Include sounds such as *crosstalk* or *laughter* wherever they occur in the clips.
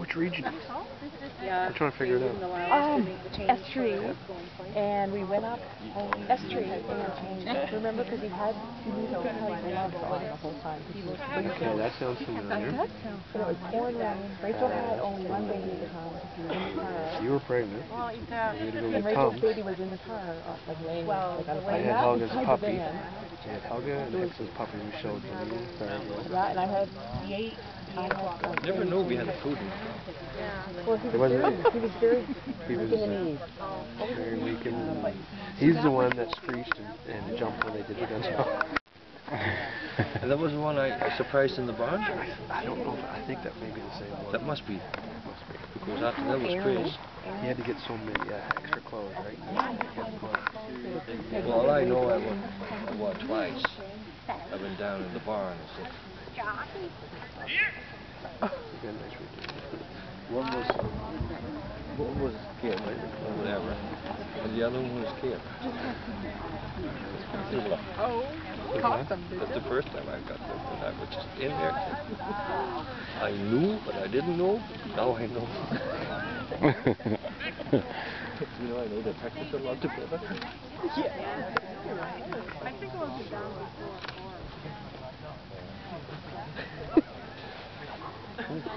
Which region? Yeah. I'm trying to figure it out. Um, S3, and we went up S3, and remember because he had he knew he had gloves on the whole time. 'cause he was Okay, freezing. that sounds familiar. And it was pouring rain. Rachel had only one baby at the time because he was in the car. You were pregnant. Well, you've got. You had to go And get Rachel's baby was in the car, uh, like laying Well, like on the a I plane. had Not Helga's inside the puppy. van. I had Helga and X's puppy we showed you. Yeah, and I had the eight. I Never knew we had a food. Well, he It was wasn't very, me. he was very He weak was, in uh. Very weak and he's the one that screeched and, and jumped when they did the gunshot. And that was the one I, I surprised in the barn? I don't know. I think that may be the same one. That must be, must be. because after that was Chris. He had to get so many uh, extra clothes, right? He had to go out. Well, all I know, I went, I went twice. I've been down in the barn and stuff. You got a nice routine. One was, one was Kim, or whatever, and the other one was Kim. Oh, caught them. That's the first time I got them, and I was just in there. I knew, but I didn't know. Now I know. *laughs* you know, I know they practice a lot together. Yeah. I think it was the down before.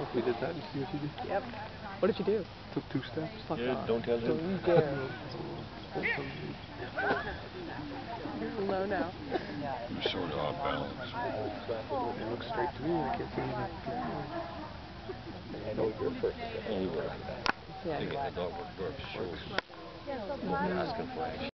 Oh, we did that. You see what you did? Yep. What did you do? Took two steps. Fuck Yeah, off. don't tell him. Don't you dare. You're low now. You're sort of off balance. It looks straight to me. I can't see anything. I know you're perfect. And you were like that. Yeah, Thinking you the dog would burp, sure. Asking for action.